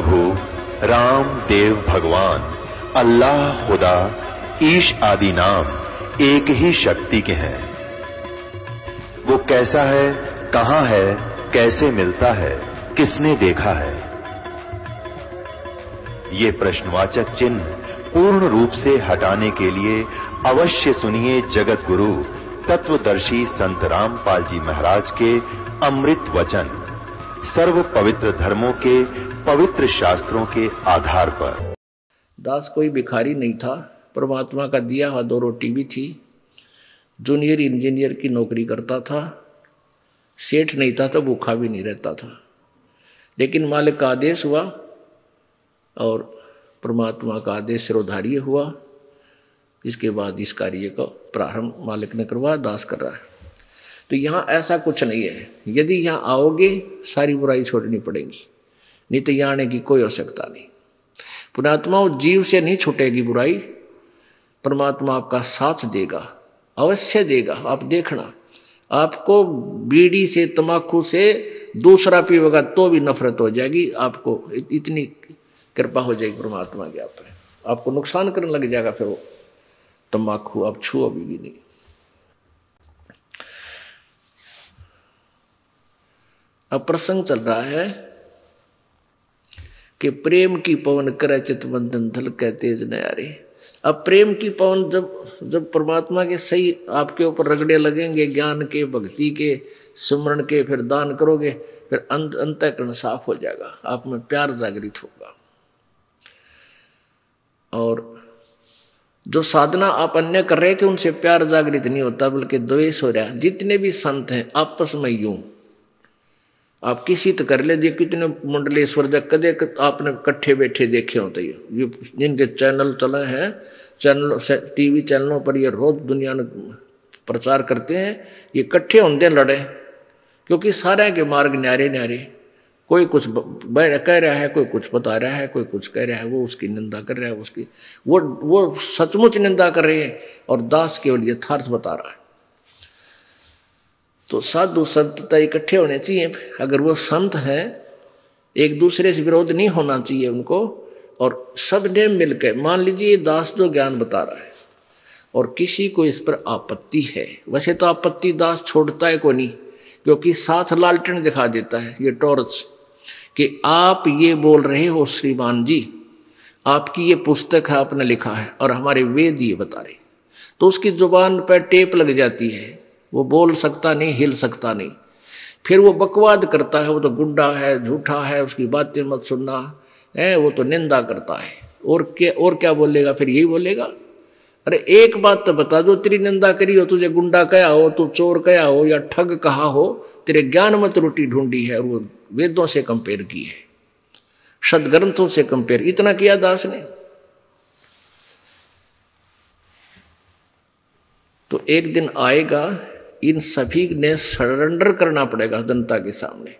प्रभु, राम, देव, भगवान, अल्लाह, खुदा, ईश आदि नाम एक ही शक्ति के हैं। वो कैसा है, कहाँ है, कैसे मिलता है, किसने देखा है? ये प्रश्नवाचक चिन्ह पूर्ण रूप से हटाने के लिए अवश्य सुनिए जगत गुरु तत्वदर्शी संत रामपाल जी महाराज के अमृत वचन। सर्व पवित्र धर्मों के पवित्र शास्त्रों के आधार पर। दास कोई भिखारी नहीं था, परमात्मा का दिया हुआ दो रोटी भी थी। जूनियर इंजीनियर की नौकरी करता था, सेठ नहीं था तो भूखा भी नहीं रहता था। लेकिन मालिक का आदेश हुआ और परमात्मा का आदेश सिरोधार्य हुआ। इसके बाद इस कार्य का प्रारंभ मालिक ने करवा, दास कर रहा है। तो यहाँ ऐसा कुछ नहीं है। यदि यहाँ आओगे, सारी बुराई छोड़नी पड़ेगी। नहीं तो यहाँ आने की कोई आवश्यकता नहीं। पुणात्मा जीव से नहीं छूटेगी बुराई। परमात्मा आपका साथ देगा, अवश्य देगा। आप देखना। आपको बीड़ी से तमाकू से दूसरा पीवेगा तो भी नफरत हो जाएगी। आपको इतनी कृपा हो जाएगी परमात्मा की आप आपको नुकसान करने लग जाएगा, फिर वो तम्बाकू आप छुओ भी नहीं। अब प्रसंग चल रहा है कि प्रेम की पवन कर चितबंधन धल कहते तेज नयारे। अब प्रेम की पवन जब जब परमात्मा के सही आपके ऊपर रगड़े लगेंगे, ज्ञान के, भक्ति के सुमरण के, फिर दान करोगे, फिर अंत, अंतकरण साफ़ हो जाएगा, आप में प्यार जागृत होगा। और जो साधना आप अन्य कर रहे थे, उनसे प्यार जागृत नहीं होता, बल्कि द्वेष हो रहा जितने भी संत हैं, आपस में यूँ। आप किसी तो कर ले जो कितने मंडलेश्वर जब कदे आपने कट्ठे बैठे देखे होते ये। ये जिनके चैनल चले हैं, चैनल टीवी चैनलों पर ये रोज दुनिया ने प्रचार करते हैं, ये कट्ठे होंगे लड़े। क्योंकि सारे के मार्ग न्यारे न्यारे। कोई कुछ कह रहा है, कोई कुछ बता रहा है, कोई कुछ कह रहा है, वो उसकी निंदा कर रहा है उसकी, वो वो सचमुच निंदा कर रहे हैं और दास केवल यथार्थ बता रहा है। तो साधु संतता इकट्ठे होने चाहिए। अगर वो संत हैं, एक दूसरे से विरोध नहीं होना चाहिए उनको, और सबने मिलकर, मान लीजिए दास जो ज्ञान बता रहा है, और किसी को इस पर आपत्ति है। वैसे तो आपत्ति दास छोड़ता है को नहीं, क्योंकि साथ लालटेन दिखा देता है, ये टॉर्च, कि आप ये बोल रहे हो श्रीमान जी, आपकी ये पुस्तक है, आपने लिखा है, और हमारे वेद ये बता रहे तो उसकी ज़ुबान पर टेप लग जाती है वो बोल सकता नहीं, हिल सकता नहीं। फिर वो बकवाद करता है, वो तो गुंडा है, झूठा है, उसकी बातें मत सुनना, है, वो तो निंदा करता है। और क्या और क्या बोलेगा? फिर यही बोलेगा। अरे एक बात तो बता दो, तेरी निंदा करी हो, तुझे गुंडा कया हो, तू चोर कया हो, या ठग कहा हो, तेरे ज्ञान मत रोटी ढूंढी है, और वो वेदों से कंपेयर की है, सदग्रंथों से कंपेयर। इतना किया दास ने। तो एक दिन आएगा इन सभी ने सरेंडर करना पड़ेगा जनता के सामने।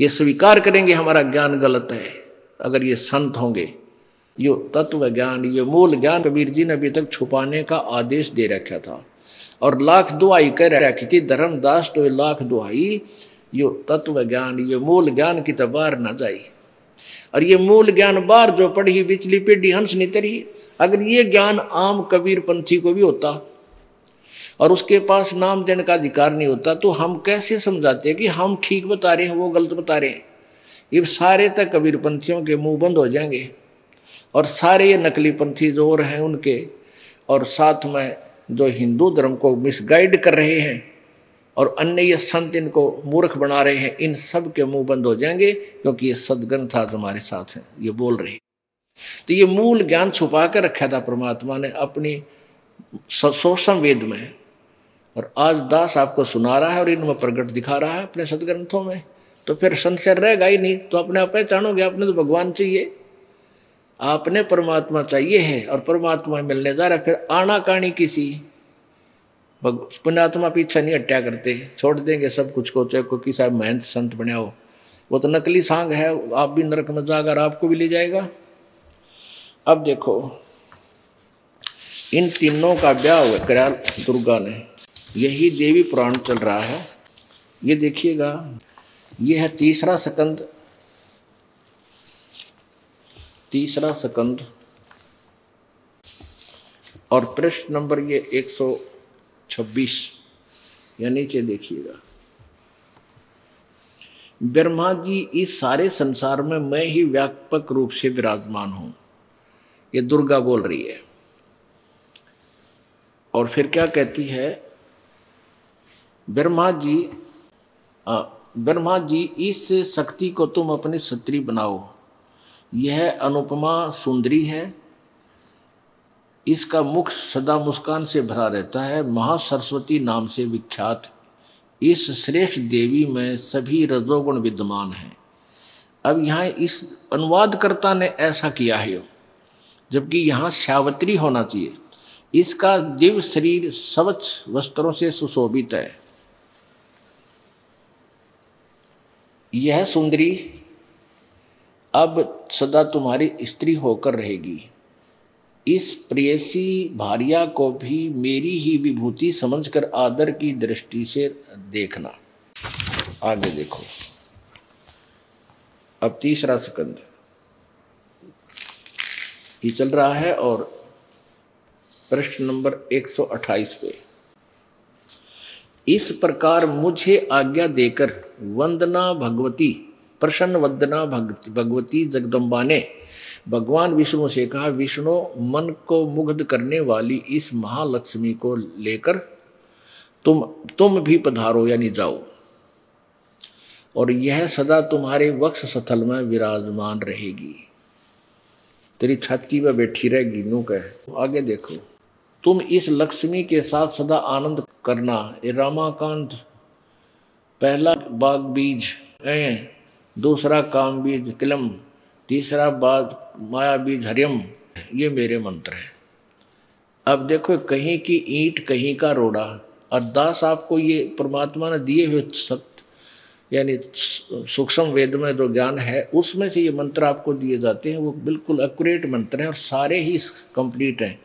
ये स्वीकार करेंगे हमारा ज्ञान गलत है। अगर ये संत होंगे, यो तत्व ज्ञान, ये मूल ज्ञान कबीर जी ने अभी तक छुपाने का आदेश दे रखा था। और लाख दुआई कर रखी थी धर्मदास तो लाख दुआई, यो तत्व ज्ञान, ये मूल ज्ञान की तो बाहर ना जाए। और ये मूल ज्ञान बार जो पढ़ी बिचली पीढ़ी हंस नहीं तरी अगर ये ज्ञान आम कबीर पंथी को भी होता और उसके पास नाम देने का अधिकार नहीं होता तो हम कैसे समझाते हैं कि हम ठीक बता रहे हैं, वो गलत बता रहे हैं? ये सारे तक कबीर पंथियों के मुँह बंद हो जाएँगे। और सारे ये नकली पंथी जो और हैं उनके, और साथ में जो हिंदू धर्म को मिसगाइड कर रहे हैं, और अन्य ये संत इनको मूर्ख बना रहे हैं, इन सब के मुँह बंद हो जाएँगे, क्योंकि ये सदग्रंथ आज हमारे साथ हैं, ये बोल रहे तो ये मूल ज्ञान छुपा कर रखा था परमात्मा ने अपनी सोसम वेद में। और आज दास आपको सुना रहा है और इनमें प्रकट दिखा रहा है अपने सदग्रंथों में। तो फिर संशय रहेगा ही नहीं तो अपने आप पहचानोगे आपने तो भगवान चाहिए। आपने परमात्मा चाहिए है और परमात्मा मिलने जा रहा है, फिर आना कहानी किसी पुण्यात्मा पीछा नहीं हट्या करते। छोड़ देंगे सब कुछ को चाहे कोई साहब महंत संत बने हो। वो तो नकली सांग है, आप भी नरक में जाकर आपको भी ले जाएगा। अब देखो, इन तीनों का ब्याह हुआ करा दुर्गा ने। यही देवी पुराण चल रहा है। ये देखिएगा, ये है तीसरा सकंद। तीसरा सकंद। और प्रश्न नंबर ये 126 या नीचे देखिएगा। ब्रह्मा जी, इस सारे संसार में मैं ही व्यापक रूप से विराजमान हूँ। ये दुर्गा बोल रही है। और फिर क्या कहती है? ब्रह्मा जी ब्रह्मा जी, इस शक्ति को तुम अपने सत्री बनाओ। यह अनुपमा सुंदरी है। इसका मुख सदा मुस्कान से भरा रहता है। महासरस्वती नाम से विख्यात। इस श्रेष्ठ देवी में सभी रजोगुण विद्यमान हैं। अब यहाँ इस अनुवादकर्ता ने ऐसा किया है, जबकि यहाँ श्यावत्री होना चाहिए। इसका दिव्य शरीर स्वच्छ वस्त्रों से सुशोभित है। यह सुंदरी, अब सदा तुम्हारी स्त्री होकर रहेगी। इस प्रेयसी भारिया को भी मेरी ही विभूति समझकर आदर की दृष्टि से देखना। आगे देखो। अब तीसरा सकंद। ये चल रहा है और प्रश्न नंबर 128 पे। इस प्रकार मुझे आज्ञा देकर वंदना भगवती, प्रसन्न वंदना भगवती जगदम्बा ने भगवान विष्णु से कहा, विष्णु, मन को मुग्ध करने वाली इस महालक्ष्मी को लेकर तुम तुम भी पधारो, यानी जाओ। और यह सदा तुम्हारे वक्ष स्थल में विराजमान रहेगी। तेरी छाती में बैठी रहेगी नू कह। आगे देखो। तुम इस लक्ष्मी के साथ सदा आनंद करना। ये रामाकांत, पहला बाग बीज ए दूसरा काम बीज, किलम, तीसरा बाग माया बीज, हरियम। ये मेरे मंत्र हैं। अब देखो, कहीं की ईंट, कहीं का रोड़ा। और दास आपको ये परमात्मा ने दिए हुए सत्य यानी सूक्ष्म वेद में जो ज्ञान है, उसमें से ये मंत्र आपको दिए जाते हैं। वो बिल्कुल एक्यूरेट मंत्र हैं और सारे ही कंप्लीट हैं।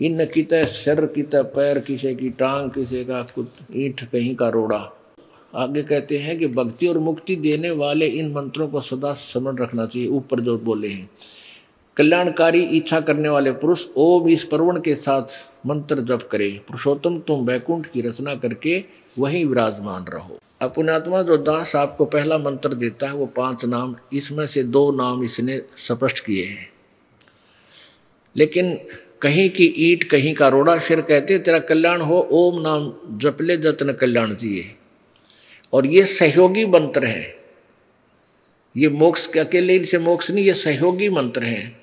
इन कित सिर, कित पैर, किसे की टांग, किसे का कुछ ईंट कहीं का रोड़ा। आगे कहते हैं कि भक्ति और मुक्ति देने वाले इन मंत्रों को सदा स्मरण रखना चाहिए, ऊपर जो बोले हैं। कल्याणकारी इच्छा करने वाले पुरुष ओम इस परवण के साथ मंत्र जप करे। पुरुषोत्तम, तुम वैकुंठ की रचना करके वहीं विराजमान रहो। अपनात्मा जो दास आपको पहला मंत्र देता है, वो पाँच नाम, इसमें से दो नाम इसने स्पष्ट किए हैं। लेकिन कहीं की ईट, कहीं का रोड़ा फिर कहते, तेरा कल्याण हो, ओम नाम जपले जतन कल्याण जिए और ये सहयोगी मंत्र है। ये मोक्ष के अकेले से मोक्ष नहीं, ये सहयोगी मंत्र हैं।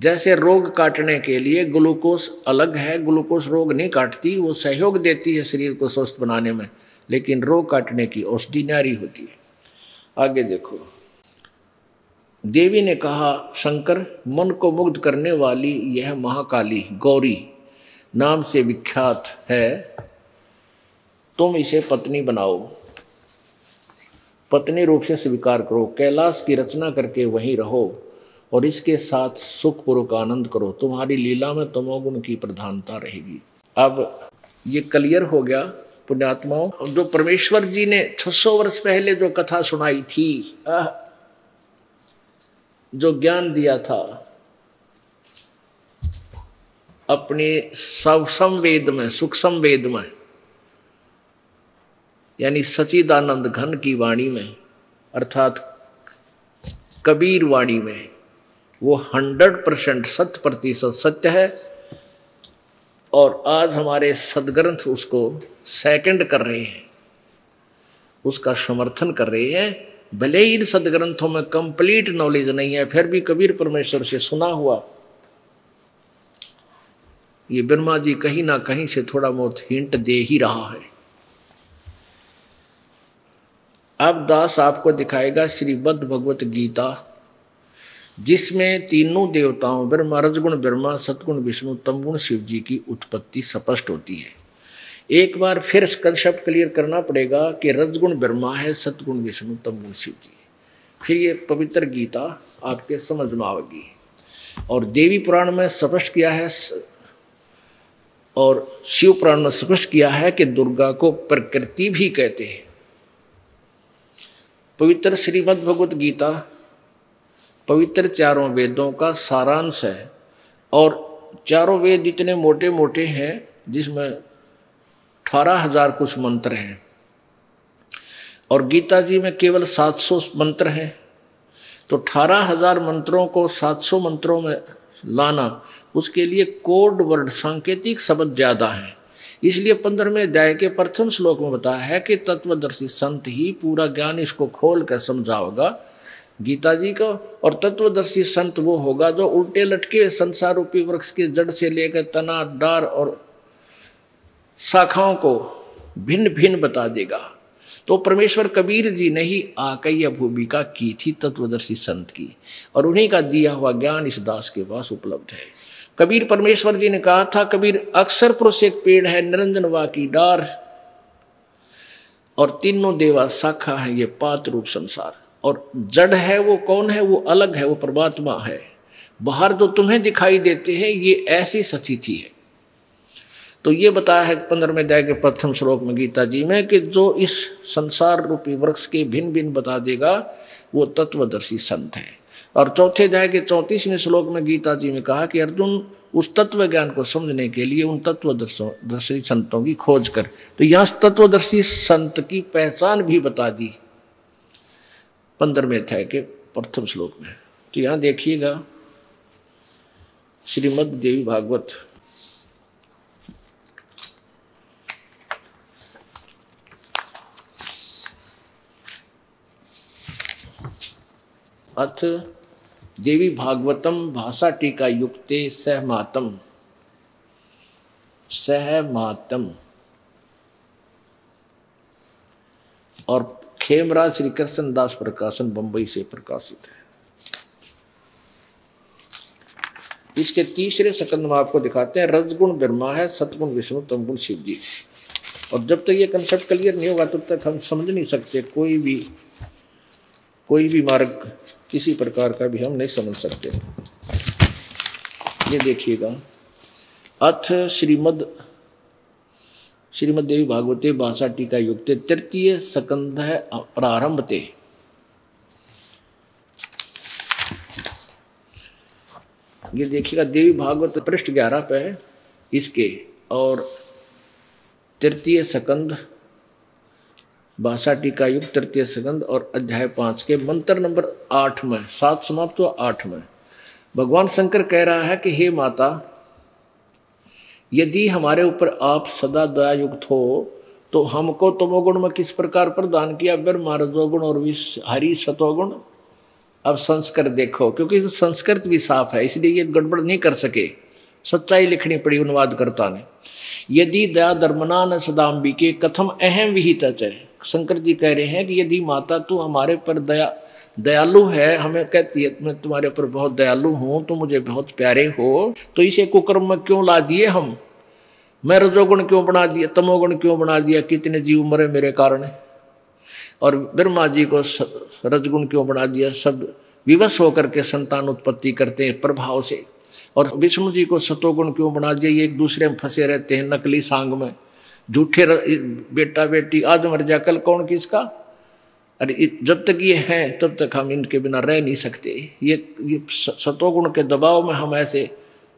जैसे रोग काटने के लिए ग्लूकोज अलग है, ग्लूकोज रोग नहीं काटती, वो सहयोग देती है शरीर को स्वस्थ बनाने में, लेकिन रोग काटने की औषधि नारी होती है। आगे देखो। देवी ने कहा, शंकर, मन को मुग्ध करने वाली यह महाकाली गौरी नाम से विख्यात है। तुम इसे पत्नी बनाओ। पत्नी रूप से स्वीकार करो। कैलाश की रचना करके वहीं रहो और इसके साथ सुखपूर्वक आनंद करो। तुम्हारी लीला में तमोगुण की प्रधानता रहेगी। अब ये क्लियर हो गया पुण्यात्माओं। जो परमेश्वर जी ने 600 वर्ष पहले जो कथा सुनाई थी जो ज्ञान दिया था, अपने सब संवेद में सुख संवेद में, यानी सचिदानंद घन की वाणी में, अर्थात कबीर वाणी में, वो हंड्रेड परसेंट शत प्रतिशत सत्य है और आज हमारे सदग्रंथ उसको सेकंड कर रहे हैं, उसका समर्थन कर रहे हैं। भले ही इन सदग्रंथों में कंप्लीट नॉलेज नहीं है, फिर भी कबीर परमेश्वर से सुना हुआ। ये ब्रह्मा जी कहीं ना कहीं से थोड़ा बहुत हिंट दे ही रहा है। अब दास आपको दिखाएगा श्रीबद्ध भगवत गीता, जिसमें तीनों देवताओं ब्रह्मा, रजगुण ब्रह्मा, सतगुण विष्णु, तमगुण शिव जी की उत्पत्ति स्पष्ट होती है। एक बार फिर कंसेप्ट क्लियर करना पड़ेगा कि रजगुण ब्रह्मा है सतगुण विष्णु तमगुण शिव जी। फिर ये पवित्र गीता आपके समझ में आवेगी और देवी पुराण में स्पष्ट किया है और शिव पुराण में स्पष्ट किया है कि दुर्गा को प्रकृति भी कहते हैं। पवित्र श्रीमद् भगवत गीता पवित्र चारों वेदों का सारांश है। और चारों वेद इतने मोटे मोटे हैं जिसमें अठारह हज़ार कुछ मंत्र हैं। और गीता जी में केवल सात सौ मंत्र हैं। तो अठारह हज़ार मंत्रों को सात सौ मंत्रों में लाना, उसके लिए कोड वर्ड सांकेतिक शब्द ज़्यादा है। इसलिए पंद्रहवें अध्याय के प्रथम श्लोक में बताया है कि तत्वदर्शी संत ही पूरा ज्ञान इसको खोल कर समझाओगा गीता जी को, और तत्वदर्शी संत वो होगा जो उल्टे लटके संसार रूपी वृक्ष के जड़ से लेकर तना, डार और शाखाओं को भिन्न भिन्न बता देगा। तो परमेश्वर कबीर जी ने ही आकर यह भूमिका की थी, तत्वदर्शी संत की, और उन्हीं का दिया हुआ ज्ञान इस दास के पास उपलब्ध है। कबीर परमेश्वर जी ने कहा था, कबीर, अक्सर पुरुष एक पेड़ है, निरंजन वा की डार, और तीनों देवा शाखा है, ये पात रूप संसार। और जड़ है वो कौन है, वो अलग है, वो परमात्मा है। बाहर जो तुम्हें दिखाई देते हैं, ये ऐसी सचिथि है। तो ये बताया है पंद्रहवें अध्याय के प्रथम श्लोक में गीता जी में कि जो इस संसार रूपी वृक्ष के भिन्न भिन्न बता देगा, वो तत्वदर्शी संत है। और चौथे अध्याय के चौंतीसवें श्लोक में गीता जी में कहा कि अर्जुन उस तत्व ज्ञान को समझने के लिए उन तत्वदर्शी संतों की खोज कर तो यहाँ तत्वदर्शी संत की पहचान भी बता दी। पंद्रहवें अध्याय के प्रथम श्लोक में। तो यहाँ देखिएगा, श्रीमद देवी भागवत अर्थ, देवी भागवतम भाषा टीका युक्ते सहमातम। सहमातम। और खेमराज श्री कृष्ण दास प्रकाशन बंबई से प्रकाशित है। इसके तीसरे सकंद में आपको दिखाते हैं, रजगुण ब्रह्मा है सतगुण विष्णु, तमगुण शिव जी और जब तक ये कंसेप्ट क्लियर नहीं होगा, तब तक हम समझ नहीं सकते, कोई भी कोई भी मार्ग किसी प्रकार का भी हम नहीं समझ सकते। ये देखिएगा। अथ श्रीमद श्रीमद देवी भागवते भाषा टीका युक्त तृतीय सकंध है प्रारंभते। ये देखिएगा, देवी भागवत पृष्ठ ग्यारह पे है, इसके और तृतीय सकंद भाषा टीका युक्त तृतीय सगंध और अध्याय पाँच के मंत्र नंबर आठ में, सात समाप्त हुआ आठ में। भगवान शंकर कह रहा है कि, हे माता, यदि हमारे ऊपर आप सदा दया युक्त हो तो हमको तमोगुण में किस प्रकार प्रदान किया? ब्रह्मा रजोगुण और हरि सतोगुण अब संस्कृत देखो, क्योंकि संस्कृत भी साफ़ है, इसलिए ये गड़बड़ नहीं कर सके। सच्चाई लिखनी पड़ी अनुवादकर्ता ने। यदि दया धर्मना न सदाम्बिके, कथम अहम विहित है शंकर जी कह रहे हैं कि यदि माता तू हमारे पर दया, दयालु है, हमें कहती है, मैं तुम्हारे ऊपर बहुत दयालु हूँ तो मुझे बहुत प्यारे हो तो इसे कुकर्म में क्यों ला दिए हम? मैं रजोगुण क्यों बना दिया, तमोगुण क्यों बना दिया? कितने जीव मरे मेरे कारण और ब्रह्मा जी को रजगुण क्यों बना दिया? सब विवश होकर के संतान उत्पत्ति करते हैं प्रभाव से। और विष्णु जी को सतोगुण क्यों बना दिया? ये एक दूसरे में फंसे रहते हैं नकली सांग में। झूठे बेटा बेटी आज मर जा कल कौन किसका? अरे जब तक ये है, तब तक हम इनके बिना रह नहीं सकते। ये ये सतोगुण के दबाव में हम ऐसे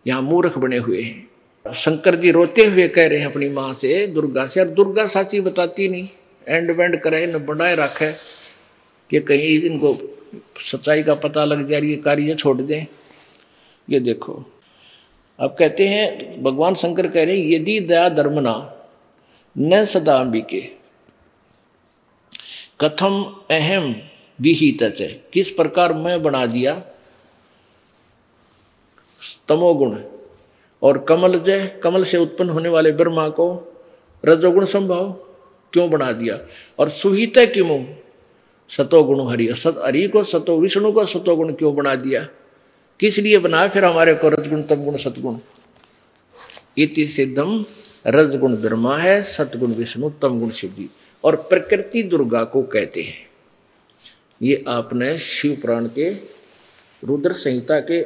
यहाँ मूर्ख बने हुए हैं। शंकर जी रोते हुए कह रहे हैं अपनी माँ से, दुर्गा से। और दुर्गा साची बताती नहीं। एंड वेंड करे, न बनाए रखे। कि कहीं इनको सच्चाई का पता लग जाए, ये कार्य छोड़ दें। ये देखो। अब कहते हैं, भगवान शंकर कह रहे हैं, यदि दया धर्मना न अंबिके कथम अहम विहित किस प्रकार मैं बना दिया? तमोगुण और कमल जय कमल से उत्पन्न होने वाले ब्रह्मा को रजोगुण संभव क्यों बना दिया? और सुहित क्यों सतोगुण हरि। सत, हरि को सतो, विष्णु को सतोगुण क्यों बना दिया? किस लिए बना फिर हमारे को रजगुण, तमगुण, सतगुण। इति सिद्धम रजगुण ब्रह्मा है, सतगुण विष्णु तम गुण शिव जी और प्रकृति दुर्गा को कहते हैं। ये आपने शिव पुराण के रुद्र संहिता के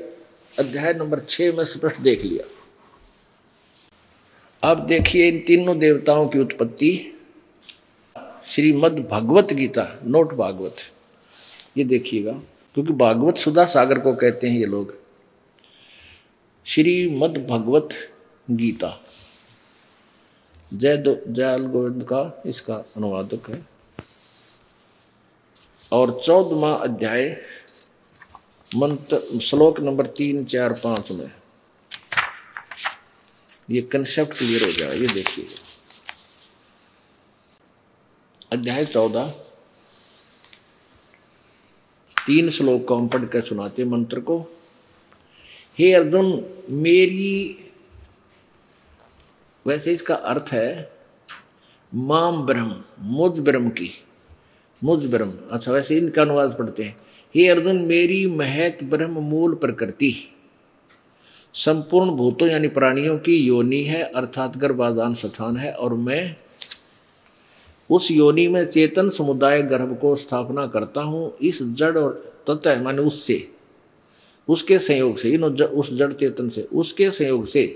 अध्याय नंबर छह में स्पष्ट देख लिया। अब देखिए इन तीनों देवताओं की उत्पत्ति। श्रीमद भगवत गीता, नोट भागवत। ये देखिएगा, क्योंकि भागवत सुधा सागर को कहते हैं ये लोग। श्रीमद भगवत गीता। जय जयल गोविंद का इसका अनुवादक है। और चौदवा अध्याय, मंत्र, श्लोक नंबर तीन, चार, पाँच में। ये कंसेप्ट क्लियर हो जाए, ये देखिए। अध्याय चौदह। तीन श्लोक को हम पढ़ कर सुनाते मंत्र को। हे अर्जुन, मेरी वैसे इसका अर्थ है माम ब्रह्म, मुझ ब्रह्म की, मुझ ब्रह्म। अच्छा वैसे इनका अनुवाद पढ़ते हैं। हे अर्जुन, मेरी महत ब्रह्म मूल प्रकृति, संपूर्ण भूतों यानी प्राणियों की योनि है, अर्थात गर्भाधान स्थान है, और मैं उस योनि में चेतन समुदाय गर्भ को स्थापना करता हूँ, इस जड़ और तत्व माने उससे, उसके संयोग से, इन उस जड़ चेतन से, उसके संयोग से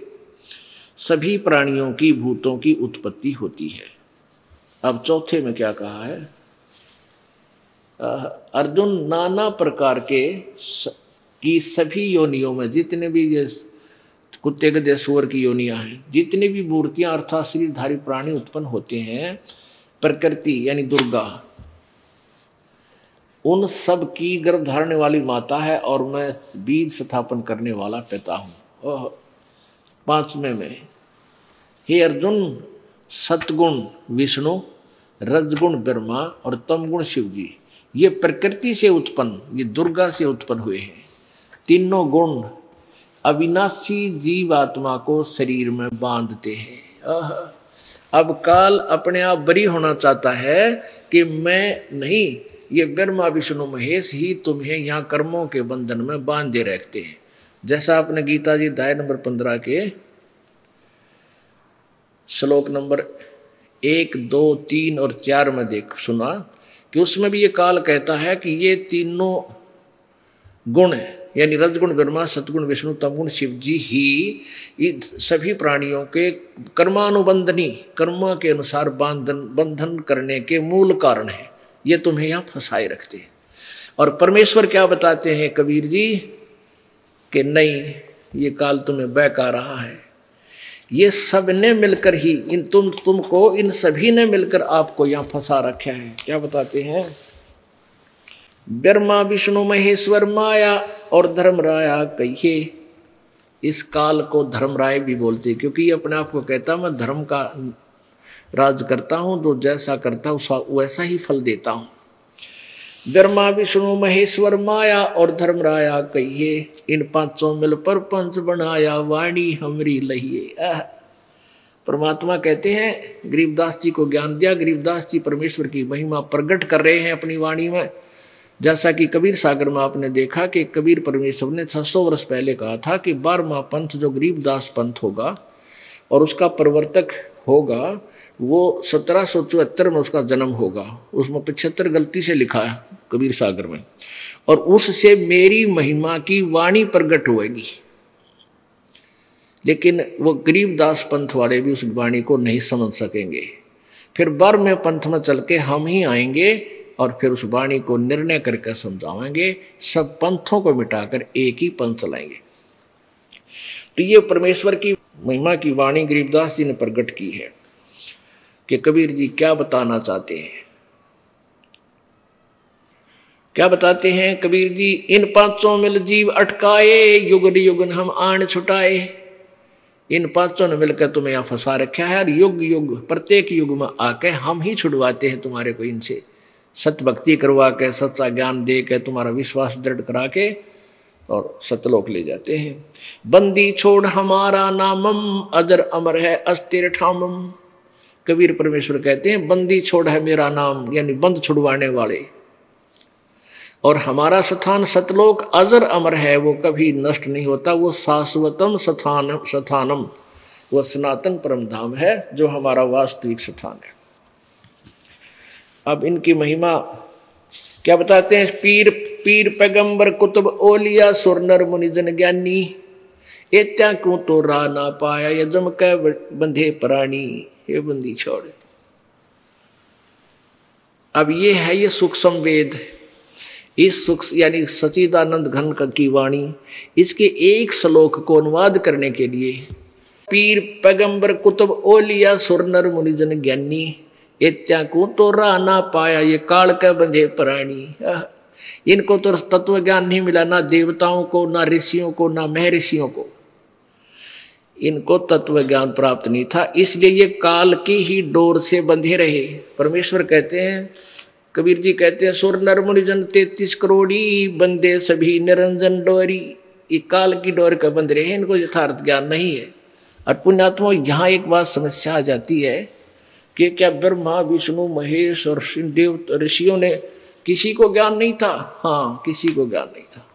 सभी प्राणियों की भूतों की उत्पत्ति होती है। अब चौथे में क्या कहा है? अर्जुन नाना प्रकार के स, की सभी योनियों में जितने भी कुत्ते गदे सुअर की योनियाँ हैं जितनी भी मूर्तियाँ अर्थात शरीरधारी प्राणी उत्पन्न होते हैं प्रकृति यानी दुर्गा उन सब की गर्भ धारने वाली माता है और मैं बीज स्थापन करने वाला पिता हूँ। पाँचवें में, हे अर्जुन, सतगुण विष्णु, रजगुण ब्रह्मा और तमगुण शिव जी ये प्रकृति से उत्पन्न, ये दुर्गा से उत्पन्न हुए हैं। तीनों गुण अविनाशी जीव आत्मा को शरीर में बांधते हैं। अब काल अपने आप बरी होना चाहता है कि मैं नहीं, ये ब्रह्मा, विष्णु, महेश ही तुम्हें यहाँ कर्मों के बंधन में बांधे रखते हैं। जैसा आपने गीता जी दाय नंबर पंद्रह के श्लोक नंबर एक, दो, तीन और चार में देख, सुना कि उसमें भी ये काल कहता है कि ये तीनों गुण यानी रजगुण, ब्रह्मा, सतगुण, विष्णु, तमगुण शिव जी ही सभी प्राणियों के कर्मानुबंधनी, कर्म के अनुसार बांधन, बंधन करने के मूल कारण है। ये तुम्हें यहाँ फंसाए रखते हैं। और परमेश्वर क्या बताते हैं कबीर जी? कि नहीं, ये काल तुम्हें बहका रहा है। ये सबने मिलकर ही, इन तुम, तुमको, इन सभी ने मिलकर आपको यहाँ फंसा रखा है। क्या बताते हैं? ब्रह्मा, विष्णु, महेश्वर, माया और धर्मराया कहिए। इस काल को धर्मराय भी बोलते क्योंकि ये अपने आप को कहता मैं धर्म का राज करता हूँ तो जैसा करता हूँ वैसा ही फल देता हूँ। ब्रह्मा विष्णु महेश्वर माया और धर्मराया कहिए, इन पाँचों मिल पर पंच बनाया, वाणी हमरी लहिए। परमात्मा कहते हैं, गरीबदास जी को ज्ञान दिया, गरीबदास जी परमेश्वर की महिमा प्रकट कर रहे हैं अपनी वाणी में। जैसा कि कबीर सागर में आपने देखा कि कबीर परमेश्वर ने 600 वर्ष पहले कहा था कि बारहवा पंथ जो गरीबदास पंथ होगा और उसका प्रवर्तक होगा, वो सत्रह सौ चौहत्तर में उसका जन्म होगा। उसमें पिछहत्तर गलती से लिखा है। कबीर सागर में। और उससे मेरी महिमा की वाणी प्रकट होएगी। लेकिन वो गरीबदास पंथ वाले भी उस वाणी को नहीं समझ सकेंगे। फिर बर में पंथ में चल के हम ही आएँगे और फिर उस वाणी को निर्णय करके समझाएँगे। सब पंथों को मिटाकर एक ही पंथ चलाएँगे तो ये परमेश्वर की महिमा की वाणी गरीबदास जी ने प्रकट की है कि कबीर जी क्या बताना चाहते हैं? क्या बताते हैं कबीर जी? इन पाँचों मिल जीव अटकाए युग युगन हम आण छुटाए। इन पाँचों ने मिलकर तुम्हें यहाँ फंसा रखा है और युग युग, प्रत्येक युग में आके हम ही छुड़वाते हैं तुम्हारे को इनसे। सत भक्ति करवा के सच्चा ज्ञान दे के तुम्हारा विश्वास दृढ़ करा के और सतलोक ले जाते हैं। बंदी छोड़ हमारा नामम, अजर अमर है अस्थिर ठामम। कबीर परमेश्वर कहते हैं, बंदी छोड़ है मेरा नाम, यानी बंद छुड़वाने वाले। और हमारा स्थान सतलोक अजर अमर है, वो कभी नष्ट नहीं होता, वो शाश्वतम स्थान, स्थानम, वो सनातन परम धाम है, जो हमारा वास्तविक स्थान है। अब इनकी महिमा क्या बताते हैं? पीर पीर पैगंबर, कुतुब ओलिया, सुरनर मुनिजन ज्ञानी एत्या क्यों तो रा ना पाया यजम कह बंधे प्राणी, ये बंदी छोड़। अब ये है, ये सूक्ष्म वेद इस सुख यानी सचिदानंद घन की वाणी, इसके एक श्लोक को अनुवाद करने के लिए पीर पैगंबर कुतुब ओलिया सुरनर मुनिजन ज्ञानी इत्या को तो रा ना पाया ये काल के बंधे प्राणी। इनको तो तत्व ज्ञान नहीं मिला, ना देवताओं को, ना ऋषियों को, ना महर्षियों को। इनको तत्व ज्ञान प्राप्त नहीं था, इसलिए ये काल की ही डोर से बंधे रहे। परमेश्वर कहते हैं कबीर जी कहते हैं, सुर नर मुनिजन तैतीस करोड़ी, बंदे सभी निरंजन डोरी। ये काल की डोर का बंद रहे इनको यथार्थ ज्ञान नहीं है। और पुण्यात्मा, यहाँ एक बात समस्या आ जाती है कि क्या ब्रह्मा, विष्णु, महेश और देव ऋषियों ने किसी को ज्ञान नहीं था? हाँ किसी को ज्ञान नहीं था।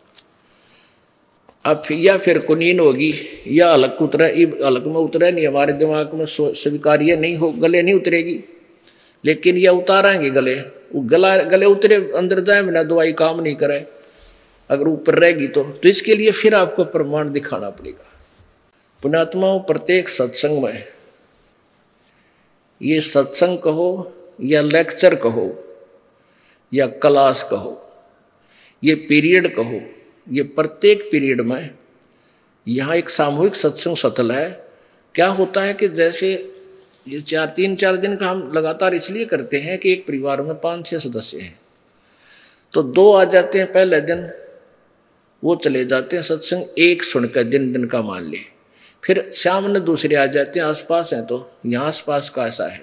अब या फिर कुनीन होगी, या अलग उतरा अलग में उतरे नहीं हमारे दिमाग में स्वीकार्य नहीं हो, गले नहीं उतरेगी। लेकिन यह उतारेंगे गले। वो गला, गले उतरे, अंदर जाए, बिना दवाई काम नहीं करे। अगर ऊपर रहेगी तो। तो इसके लिए फिर आपको प्रमाण दिखाना पड़ेगा। पुणात्माओं प्रत्येक सत्संग में ये सत्संग कहो, या लेक्चर कहो, या क्लास कहो, ये पीरियड कहो, ये प्रत्येक पीरियड में यहाँ एक सामूहिक सत्संग सतल है। क्या होता है कि जैसे ये चार, तीन, चार दिन का हम लगातार इसलिए करते हैं कि एक परिवार में पाँच छः सदस्य हैं। तो दो आ जाते हैं पहले दिन, वो चले जाते हैं सत्संग, एक सुनकर दिन दिन का मान ले। फिर शाम में दूसरे आ जाते हैं, आसपास हैं तो यहाँ आसपास का ऐसा है।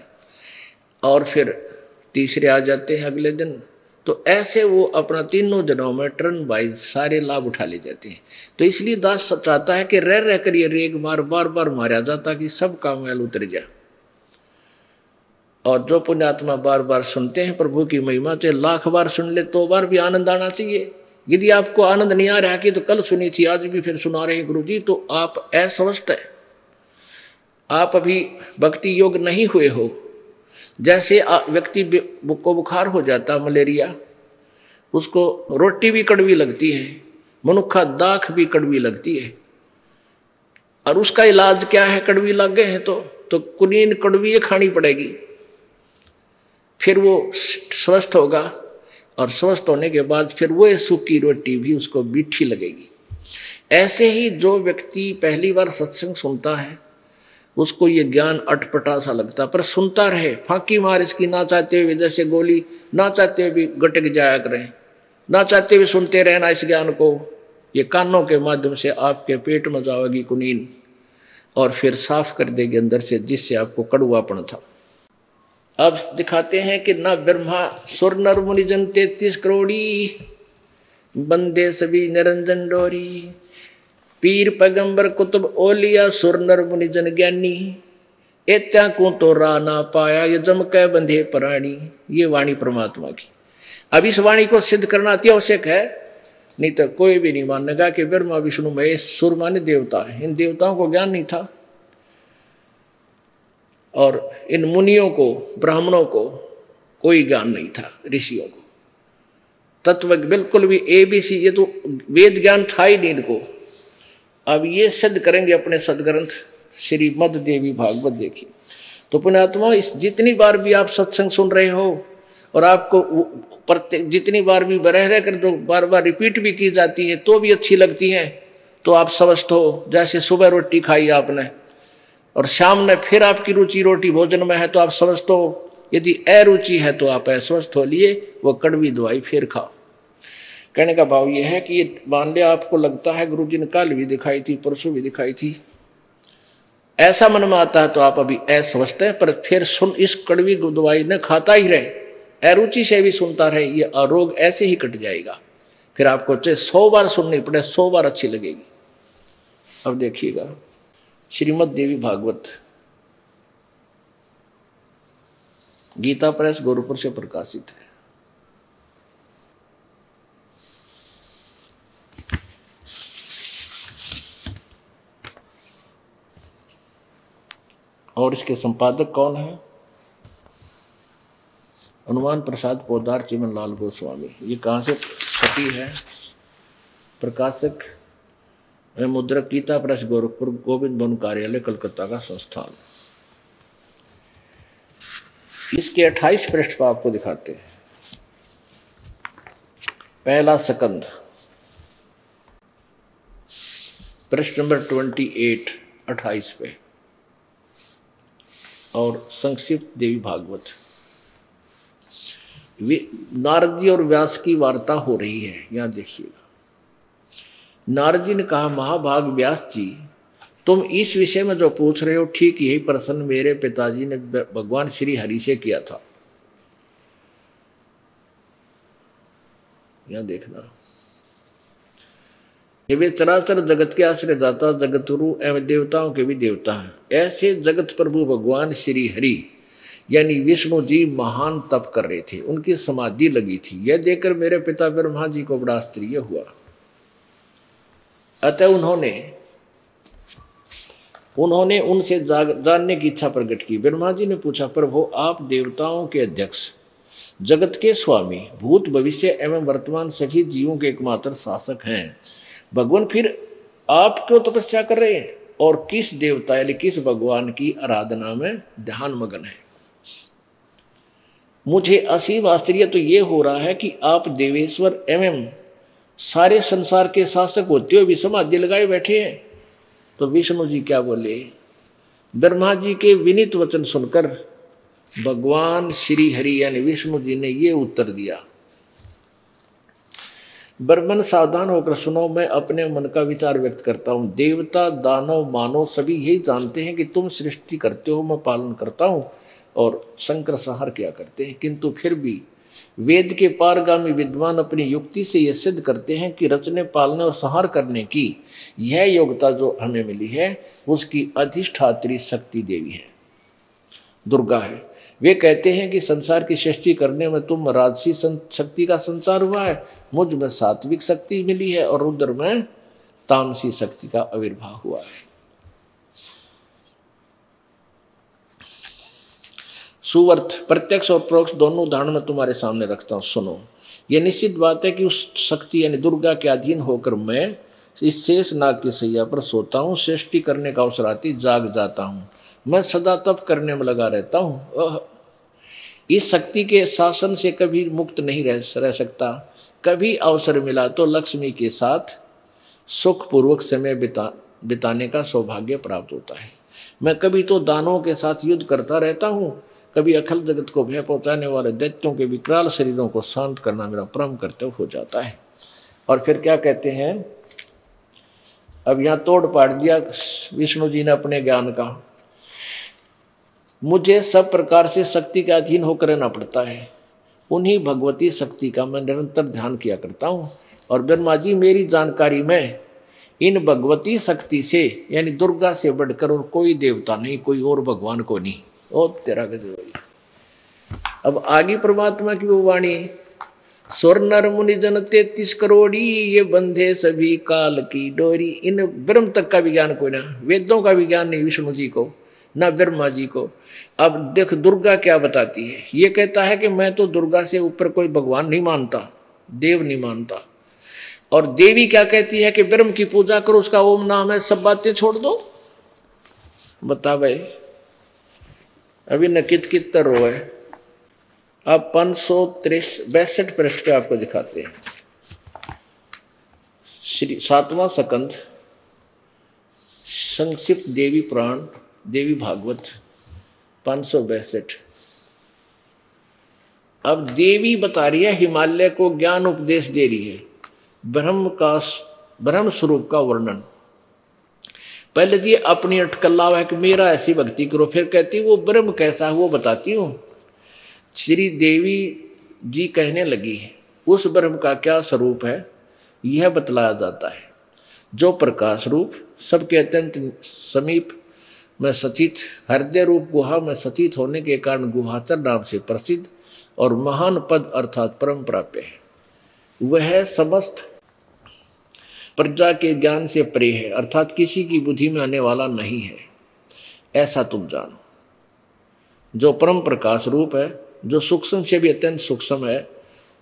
और फिर तीसरे आ जाते हैं अगले दिन तो ऐसे वो अपना तीनों दिनों में टर्न वाइज सारे लाभ उठा ले जाते हैं। तो इसलिए दास चाहता है कि रह रह कर ये रेग मार, बार बार मारा जाता कि सब का मैल उतर जाए। और जो पुण्यात्मा बार बार सुनते हैं प्रभु की महिमा, चाहे लाख बार सुन ले तो बार भी आनंद आना चाहिए। यदि आपको आनंद नहीं आ रहा कि तो कल सुनी थी आज भी फिर सुना रहे हैं गुरु जी तो आप असवस्थ है। आप अभी भक्ति योग नहीं हुए हो। जैसे व्यक्ति को बुखार हो जाता, मलेरिया, उसको रोटी भी कड़वी लगती है, मनुखा दाख भी कड़वी लगती है। और उसका इलाज क्या है, कड़वी लग गए हैं तो तो कुनीन कड़वी खानी पड़ेगी। फिर वो स्वस्थ होगा और स्वस्थ होने के बाद फिर वो सूखी रोटी भी उसको मीठी लगेगी। ऐसे ही जो व्यक्ति पहली बार सत्संग सुनता है, उसको ये ज्ञान अटपटा सा लगता, पर सुनता रहे, फांकी मार इसकी, ना चाहते हुए जैसे गोली, ना चाहते हुए भी गटक जाया करें, ना चाहते हुए सुनते रहना इस ज्ञान को, ये कानों के माध्यम से आपके पेट में जाएगी कुनीन और फिर साफ़ कर देगी अंदर से, जिससे आपको कड़ुआपन था। अब दिखाते हैं कि न ब्रह्मा सुर नर मुनिजन तैतीस करोड़ी। बंदे सभी निरंजन डोरी। पीर पैगंबर कुतुब ओलिया सुर नर मुनिजन ज्ञानी। एत्या को तो रा ना पाया, ये जम कै बंधे प्राणी। ये वाणी परमात्मा की। अब इस वाणी को सिद्ध करना अति आवश्यक है, नहीं तो कोई भी नहीं मानेगा कि ब्रह्मा, विष्णु, महेश सुर माने देवता है। इन देवताओं को ज्ञान नहीं था। और इन मुनियों को, ब्राह्मणों को कोई ज्ञान नहीं था, ऋषियों को। तत्व बिल्कुल भी ए बी सी ये तो वेद ज्ञान था ही नहीं इनको। अब ये सिद्ध करेंगे अपने सदग्रंथ, श्री मद देवी भागवत देखिए। तो पुण्यात्मा, इस जितनी बार भी आप सत्संग सुन रहे हो, और आपको प्रत्येक, जितनी बार भी रह रह कर जो बार बार रिपीट भी की जाती है तो भी अच्छी लगती है तो आप स्वस्थ हो। जैसे सुबह रोटी खाई आपने और शाम में फिर आपकी रुचि रोटी भोजन में है तो आप समझते हो। यदि अरुचि है तो आप अस्वस्थ हो। लिए वो कड़वी दवाई फिर खाओ। कहने का भाव यह है कि ये मान लिया आपको लगता है गुरु जी ने कल भी दिखाई थी, परसों भी दिखाई थी। ऐसा मन में आता है तो आप अभी अस्वस्थ है, पर फिर सुन इस कड़वी दवाई ने खाता ही रहे। अरुचि से भी सुनता रहे, ये रोग ऐसे ही कट जाएगा। फिर आपको चाहे सौ बार सुननी पड़े, सौ बार अच्छी लगेगी। अब देखिएगा। श्रीमद देवी भागवत। गीता प्रेस गोरखपुर से प्रकाशित है। और इसके संपादक कौन है? हनुमान प्रसाद पोदार चिमन लाल गोस्वामी। ये कहाँ से छपी है? प्रकाशक मुद्रक गीता प्रेस गोरखपुर गोविंद भवन कार्यालय, कलकत्ता का संस्थान। इसके 28 पृष्ठ पर आपको दिखाते हैं। पहला सकंद। प्रश्न नंबर ट्वेंटी एट अट्ठाईस पे। और संक्षिप्त देवी भागवत। नारद जी और व्यास की वार्ता हो रही है, यहाँ देखिएगा। नारद जी ने कहा महाभाग व्यास जी तुम इस विषय में जो पूछ रहे हो, ठीक यही प्रश्न मेरे पिताजी ने भगवान श्री हरि से किया था। यहाँ देखना। ये वे चराचर जगत के आश्रय दाता जगत गुरु एवं देवताओं के भी देवता हैं। ऐसे जगत प्रभु भगवान श्री हरि, यानी विष्णु जी महान तप कर रहे थे। उनकी समाधि लगी थी। यह देखकर मेरे पिता ब्रह्मा जी को बड़ा स्त्रीय हुआ। अतः उन्होंने उन्होंने उनसे जानने की इच्छा प्रकट की। ब्रह्मा जी ने पूछा, प्रभु, आप देवताओं के अध्यक्ष, जगत के स्वामी, भूत भविष्य एवं वर्तमान सभी जीवों के एकमात्र शासक हैं। भगवान फिर आप क्यों तपस्या कर रहे हैं? और किस देवता यानी किस भगवान की आराधना में ध्यान मगन है? मुझे असीम आश्चर्य तो ये हो रहा है कि आप देवेश्वर एवं सारे संसार के शासक होते हुए भी समाधि लगाए बैठे हैं। तो विष्णु जी क्या बोले? ब्रह्मा जी के विनित वचन सुनकर भगवान श्री हरि यानी विष्णु जी ने ये उत्तर दिया। ब्रह्मन सावधान होकर सुनो, मैं अपने मन का विचार व्यक्त करता हूँ। देवता, दानव, मानव सभी यही जानते हैं कि तुम सृष्टि करते हो, मैं पालन करता हूँ और शंकर संहार किया करते हैं। किंतु फिर भी वेद के पारगामी विद्वान अपनी युक्ति से यह सिद्ध करते हैं कि रचने, पालने और संहार करने की यह योग्यता जो हमें मिली है, उसकी अधिष्ठात्री शक्ति देवी है। दुर्गा है। वे कहते हैं कि संसार की सृष्टि करने में तुम राजसी शक्ति का संचार हुआ है, मुझमें सात्विक शक्ति मिली है और रुद्र में तामसी शक्ति का आविर्भाव हुआ है। सुवर्थ, प्रत्यक्ष और प्रोक्ष दोनों उदाहरण में तुम्हारे सामने रखता हूँ, सुनो। यह निश्चित बात है कि उस शक्ति यानी दुर्गा के अधीन होकर मैं इस शेष नाग की सैया पर सोता हूँ, सृष्टि करने का अवसर आती जाग जाता हूँ। मैं सदा तप करने में लगा रहता हूँ। इस शक्ति के शासन से कभी मुक्त नहीं रह रह सकता। कभी अवसर मिला तो लक्ष्मी के साथ सुखपूर्वक समय बिता, बिताने का सौभाग्य प्राप्त होता है। मैं कभी तो दानों के साथ युद्ध करता रहता हूँ कभी अखल जगत को भय पहुँचाने वाले दैत्यों के विकराल शरीरों को शांत करना मेरा परम कर्तव्य हो जाता है। और फिर क्या कहते हैं, अब यहाँ तोड़ पाट दिया विष्णु जी ने अपने ज्ञान का। मुझे सब प्रकार से शक्ति के अधीन होकर रहना पड़ता है। उन्हीं भगवती शक्ति का मैं निरंतर ध्यान किया करता हूँ। और ब्रह्मा जी, मेरी जानकारी में इन भगवती शक्ति से, यानी दुर्गा से बढ़कर और कोई देवता नहीं, कोई और भगवान को नहीं। ओ तेरा गजब अब आगे परमात्मा की वो वाणी स्वर नर मुनि जन तैतीस करोड़ी, ये बंधे सभी काल की डोरी। इन ब्रह्म तक का विज्ञान कोई ना, वेदों का विज्ञान नहीं, विष्णु जी को, न ब्रह्मा जी को। अब देख दुर्गा क्या बताती है? ये कहता है कि मैं तो दुर्गा से ऊपर कोई भगवान नहीं मानता, देव नहीं मानता। और देवी क्या कहती है कि ब्रह्म की पूजा करो, उसका ओम नाम है, सब बातें छोड़ दो। बता भाई। अभी न कित कित रो है अब पाँच सौ त्रिस, बैसठ पृष्ठ पे आपको दिखाते हैं। श्री सातवां सकंद, संक्षिप्त देवी पुराण, देवी भागवत, पाँच सौ बैसठ। अब देवी बता रही है, हिमालय को ज्ञान उपदेश दे रही है। ब्रह्म का ब्रह्म स्वरूप का वर्णन। पहले दिए अपनी अटकल्ला है कि मेरा ऐसी भक्ति करो, फिर कहती, वो ब्रह्म कैसा है, वो बताती हूँ। श्री देवी जी कहने लगी है, उस ब्रह्म का क्या स्वरूप है? यह बतलाया जाता है। जो प्रकाश रूप, सबके अत्यंत समीप, में सचित हृदय रूप गुहा में सचित होने के कारण गुहाचर नाम से प्रसिद्ध और महान पद अर्थात परम प्राप्य है। वह समस्त प्रजा के ज्ञान से प्रिय है, अर्थात किसी की बुद्धि में आने वाला नहीं है। ऐसा तुम जानो। जो परम प्रकाश रूप है, जो सूक्ष्म से भी अत्यंत सूक्ष्म है,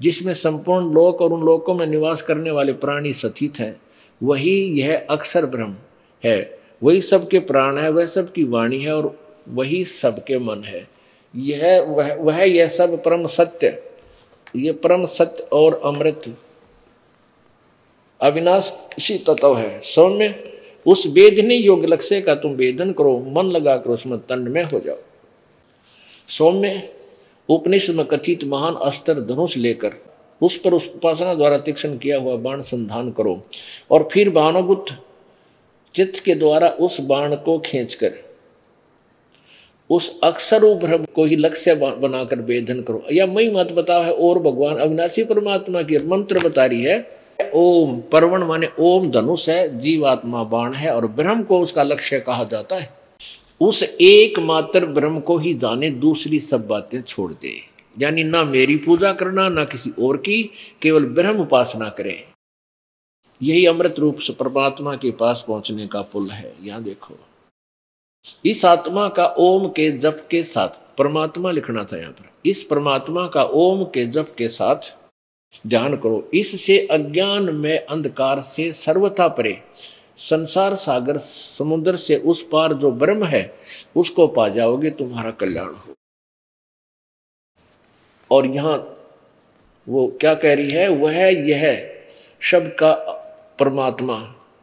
जिसमें संपूर्ण लोक और उन लोकों में निवास करने वाले प्राणी सचित हैं, वही यह अक्षर ब्रह्म है। वही सबके प्राण है, वह सबकी वाणी है और वही सबके मन है। यह, वह वह यह सब परम सत्य, ये परम सत्य और अमृत अविनाश इसी तत्व है। सौम्य, उस वेदनी योग लक्ष्य का तुम वेदन करो, मन लगाकर उसमें तंड में हो जाओ। सौम्य, उपनिषद में कथित महान अस्त्र धनुष लेकर, उस पर उस उपासना द्वारा तीक्षण किया हुआ बाण संधान करो और फिर बाणोगुत चित्त के द्वारा उस बाण को खींचकर, उस अक्षर ब्रह्म को ही लक्ष्य बनाकर वेदन करो। या मई मत बताओ है, और भगवान अविनाशी परमात्मा की मंत्र बता रही है ओम परवण माने ओम धनुष है, जीवात्मा बाण है और ब्रह्म को उसका लक्ष्य कहा जाता है। उस एकमात्र ब्रह्म को ही जाने दूसरी सब बातें छोड़ दे। यानी ना मेरी पूजा करना, ना किसी और की, केवल ब्रह्म उपासना करें। यही अमृत रूप से परमात्मा के पास पहुँचने का पुल है। यहाँ देखो। इस आत्मा का ओम के जप के साथ, परमात्मा लिखना था यहाँ पर। इस परमात्मा का ओम के जप के साथ ध्यान करो, इससे अज्ञान में अंधकार से सर्वथा परे। संसार सागर समुद्र से उस पार जो ब्रह्म है, उसको पा जाओगे, तुम्हारा कल्याण हो और यहाँ वो क्या कह रही है? वह यह शब्द का परमात्मा,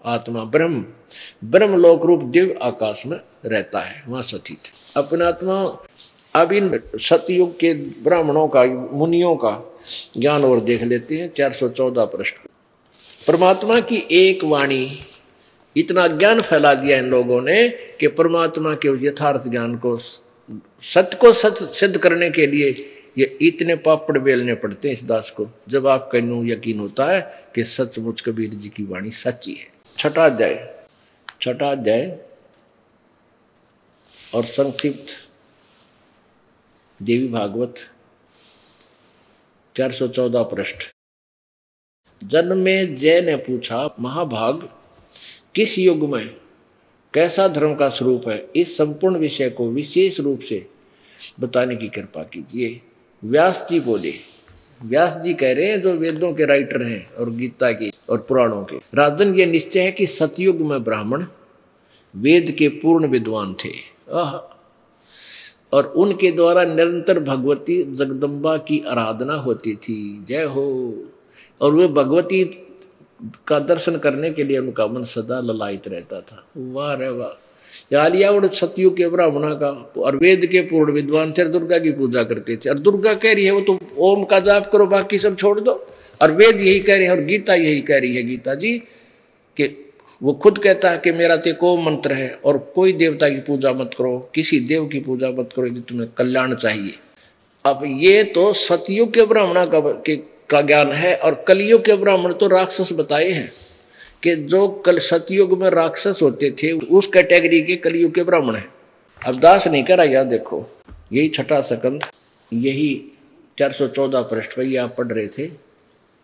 आत्मा, ब्रह्म। ब्रह्म लोक रूप दिव्य आकाश में रहता है, वहाँ सतीत अपना आत्मा अब इन सतयुग के ब्राह्मणों का, मुनियों का ज्ञान और देख लेते हैं 414 पृष्ठ परमात्मा की एक वाणी, इतना ज्ञान फैला दिया इन लोगों ने कि परमात्मा के यथार्थ ज्ञान को सत्य को सत्य सिद्ध करने के लिए ये इतने पापड़ बेलने पड़ते हैं इस दास को। जब आप कहनू यकीन होता है कि सचमुच कबीर जी की वाणी सच्ची है। छठा अध्याय छठा अध्याय और संक्षिप्त। देवी भागवत। 414 पृष्ठ। जन्म में जय ने पूछा, महाभाग, किस युग में? कैसा धर्म का स्वरूप है? इस संपूर्ण विषय को विशेष रूप से बताने की कृपा कीजिए। व्यास जी बोले, व्यास जी कह रहे हैं, जो वेदों के राइटर हैं और गीता के और पुराणों के। राजन, ये निश्चय है कि सतयुग में ब्राह्मण वेद के पूर्ण विद्वान थे। और उनके द्वारा निरंतर भगवती जगदम्बा की आराधना होती थी। जय हो। और वे भगवती का दर्शन करने के लिए उनका मन सदा ललायित रहता था। वाह रे वाह। यालियावड़ सतयुग के ब्राह्मणा का और वेद के पूर्ण विद्वान थे दुर्गा की पूजा करते थे। और दुर्गा कह रही है, वो तुम ओम का जाप करो, बाकी सब छोड़ दो। और वेद यही कह रहे हैं और गीता यही कह रही है, गीता जी, कि वो खुद कहता है कि मेरा ते को मंत्र है और कोई देवता की पूजा मत करो किसी देव की पूजा मत करो यदि तुम्हें कल्याण चाहिए। अब ये तो सतयुग के ब्राह्मणा का के, का ज्ञान है और कलयुग के ब्राह्मण तो राक्षस बताए हैं कि जो कल सतयुग में राक्षस होते थे उस कैटेगरी के कलयुग के ब्राह्मण है। अब दास नहीं करा यार देखो यही छठा सकंद यही 414 पृष्ठ पर आप पढ़ रहे थे।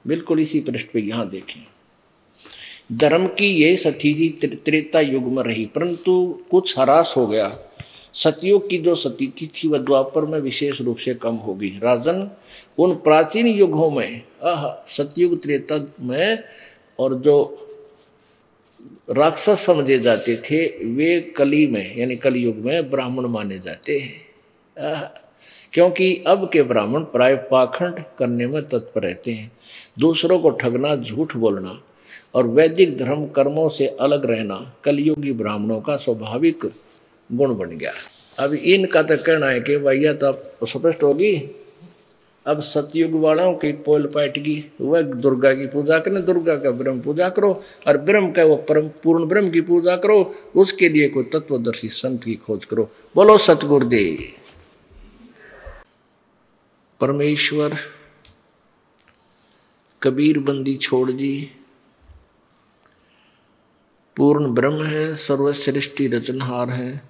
बिल्कुल इसी पृष्ठ पर यहाँ देखें। धर्म की ये सती थी त्रेता युग में रही, परंतु कुछ हरास हो गया। सतयुग की जो सतीथि थी थी वह द्वापर में विशेष रूप से कम होगी। राजन, उन प्राचीन युगों में, आह, सतयुग त्रेता में और जो राक्षस समझे जाते थे, वे कली में, यानी कलयुग में ब्राह्मण माने जाते हैं। क्योंकि अब के ब्राह्मण प्राय पाखंड करने में तत्पर रहते हैं। दूसरों को ठगना, झूठ बोलना और वैदिक धर्म कर्मों से अलग रहना कलयुगी ब्राह्मणों का स्वाभाविक गुण बन गया। अब इनका तो कहना है कि भैया तो स्पष्ट होगी। अब सतयुग वालों की पोल पाट की वह दुर्गा की पूजा करें, दुर्गा का ब्रह्म पूजा करो और ब्रह्म का वो परम, पूर्ण ब्रह्म की पूजा करो, उसके लिए कोई तत्वदर्शी संत की खोज करो। बोलो, सतगुरुदेव। परमेश्वर कबीर बंदी छोड़ जी पूर्ण ब्रह्म है, सर्वश्रेष्ठी रचनहार है,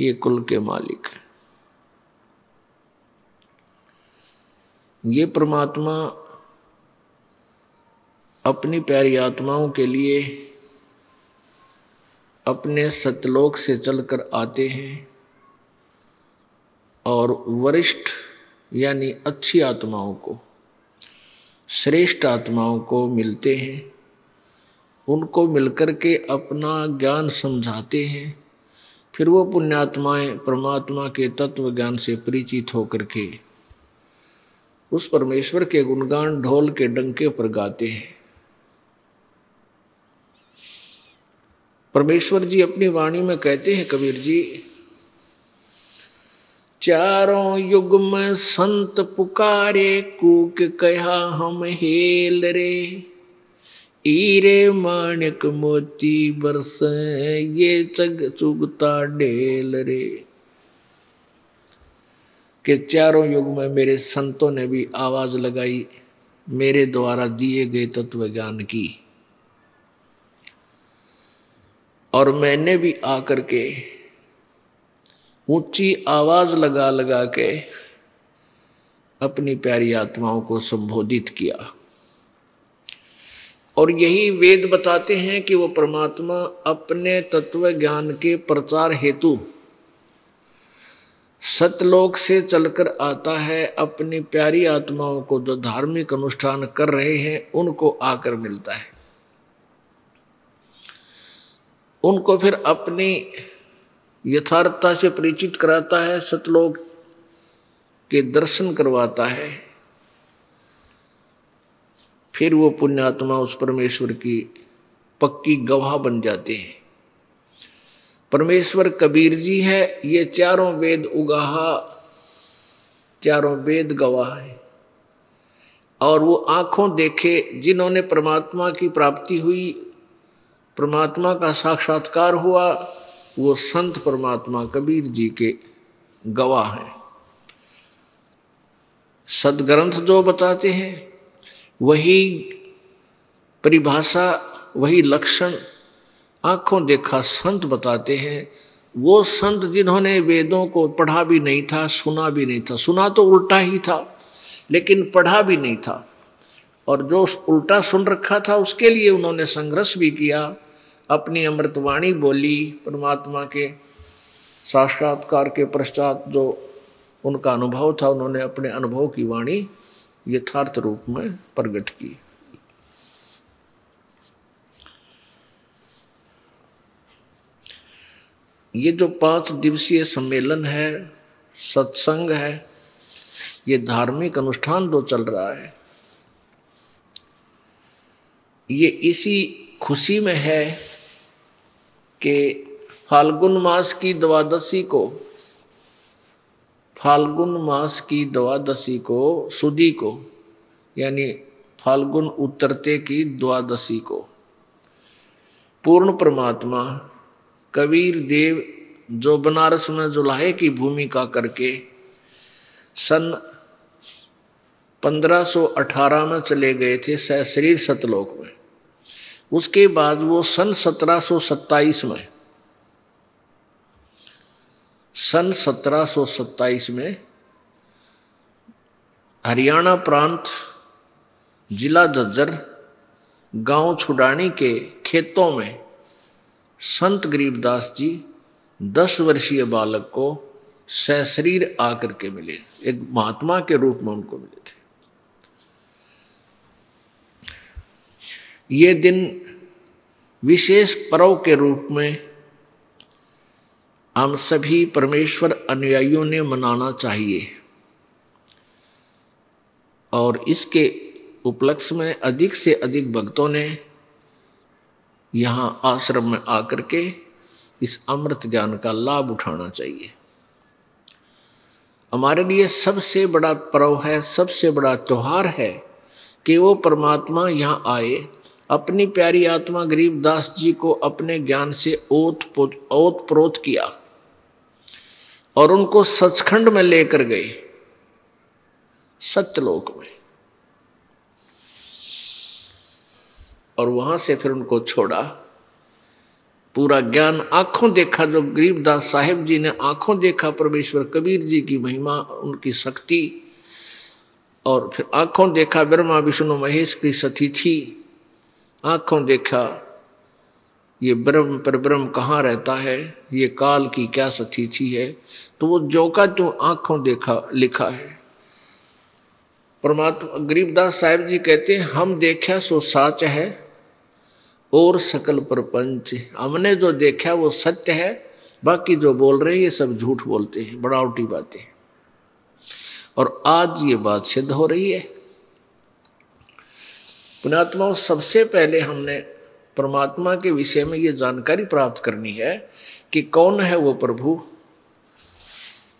ये कुल के मालिक है। ये परमात्मा अपनी प्यारी आत्माओं के लिए अपने सतलोक से चलकर आते हैं और वरिष्ठ यानी अच्छी आत्माओं को, श्रेष्ठ आत्माओं को मिलते हैं। उनको मिलकर के अपना ज्ञान समझाते हैं। फिर वो पुण्यात्माएँ परमात्मा के तत्व ज्ञान से परिचित होकर के उस परमेश्वर के गुणगान ढोल के डंके पर गाते हैं। परमेश्वर जी अपनी वाणी में कहते हैं, कबीर जी, चारों युग में संत पुकारे कूक कहा हम हेल रे। ईरे माणिक मोती बरस, ये चग चुगता डेल रे। के चारों युग में मेरे संतों ने भी आवाज़ लगाई, मेरे द्वारा दिए गए तत्व ज्ञान की। और मैंने भी आकर के ऊँची आवाज़ लगा लगा के अपनी प्यारी आत्माओं को संबोधित किया। और यही वेद बताते हैं कि वो परमात्मा अपने तत्व ज्ञान के प्रचार हेतु सतलोक से चलकर आता है, अपनी प्यारी आत्माओं को जो धार्मिक अनुष्ठान कर रहे हैं, उनको आकर मिलता है। उनको फिर अपनी यथार्थता से परिचित कराता है, सतलोक के दर्शन करवाता है। फिर वो पुण्यात्मा उस परमेश्वर की पक्की गवाह बन जाते हैं। परमेश्वर कबीर जी है, ये चारों वेद उगाहा, चारों वेद गवाह है। और वो आँखों देखे, जिन्होंने परमात्मा की प्राप्ति हुई, परमात्मा का साक्षात्कार हुआ, वो संत परमात्मा कबीर जी के गवाह हैं। सदग्रंथ जो बताते हैं वही परिभाषा, वही लक्षण आँखों देखा संत बताते हैं। वो संत जिन्होंने वेदों को पढ़ा भी नहीं था, सुना भी नहीं था। सुना तो उल्टा ही था, लेकिन पढ़ा भी नहीं था। और जो उल्टा सुन रखा था, उसके लिए उन्होंने संघर्ष भी किया। अपनी अमृतवाणी बोली परमात्मा के साक्षात्कार के पश्चात जो उनका अनुभव था, उन्होंने अपने अनुभव की वाणी यथार्थ रूप में प्रकट की। ये जो पाँच दिवसीय सम्मेलन है, सत्संग है, ये धार्मिक अनुष्ठान जो चल रहा है। ये इसी खुशी में है कि फाल्गुन मास की द्वादशी को फाल्गुन मास की द्वादशी को, सुदी को, यानी फाल्गुन उतरते की द्वादशी को। पूर्ण परमात्मा, कबीर देव जो बनारस में जुलाहे की भूमिका करके सन 1518 में चले गए थे शरीर सतलोक में। उसके बाद वो सन 1727 में सन 1727 में हरियाणा प्रांत जिला जज्जर गाँव छुडानी के खेतों में संत गरीबदास जी दस वर्षीय बालक को सशरीर आकर के मिले। एक महात्मा के रूप में उनको मिले थे। ये दिन विशेष पर्व के रूप में हम सभी परमेश्वर अनुयायियों ने मनाना चाहिए। और इसके उपलक्ष्य में अधिक से अधिक भक्तों ने यहाँ आश्रम में आकर के इस अमृत ज्ञान का लाभ उठाना चाहिए। हमारे लिए सबसे बड़ा पर्व है, सबसे बड़ा त्योहार है कि वो परमात्मा यहाँ आए, अपनी प्यारी आत्मा गरीबदास जी को अपने ज्ञान से ओत ओत प्रोत किया। और उनको सचखंड में लेकर गए सत्यलोक में। और वहाँ से फिर उनको छोड़ा। पूरा ज्ञान आँखों देखा, जो गरीबदास साहेब जी ने आँखों देखा, परमेश्वर कबीर जी की महिमा, उनकी शक्ति। और फिर आँखों देखा, ब्रह्मा, विष्णु, महेश की सती थी। आँखों देखा ये ब्रह्म पर ब्रह्म कहाँ रहता है? ये काल की क्या सतीथि है? तो वो जो का जो आँखों देखा, लिखा है। परमात्मा गरीबदास साहेब जी कहते हैं, हम देखा सो साच है और सकल प्रपंच हमने जो देखा वो सत्य है, बाकी जो बोल रहे हैं, ये सब झूठ बोलते हैं बनावटी बातें और आज ये बात सिद्ध हो रही है। पुणात्मा सबसे पहले हमने परमात्मा के विषय में ये जानकारी प्राप्त करनी है कि कौन है वो प्रभु